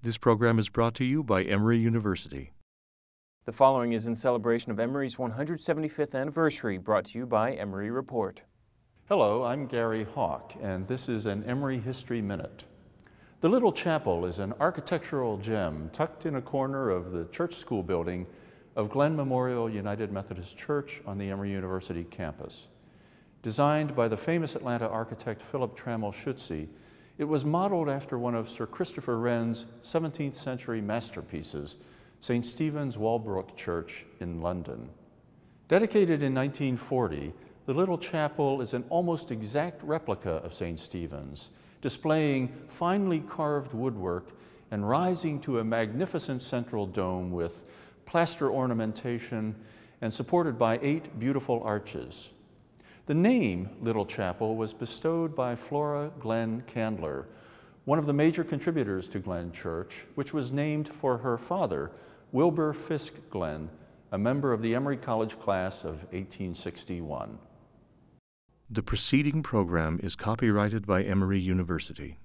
This program is brought to you by Emory University. The following is in celebration of Emory's 175th anniversary, brought to you by Emory Report. Hello, I'm Gary Hawk, and this is an Emory History Minute. The Little Chapel is an architectural gem tucked in a corner of the church school building of Glenn Memorial United Methodist Church on the Emory University campus. Designed by the famous Atlanta architect Philip Trammell Shutze, it was modeled after one of Sir Christopher Wren's 17th century masterpieces, St. Stephen's Walbrook Church in London. Dedicated in 1940, the little chapel is an almost exact replica of St. Stephen's, displaying finely carved woodwork and rising to a magnificent central dome with plaster ornamentation and supported by eight beautiful arches. The name Little Chapel was bestowed by Flora Glenn Candler, one of the major contributors to Glenn Church, which was named for her father, Wilbur Fisk Glenn, a member of the Emory College class of 1861. The preceding program is copyrighted by Emory University.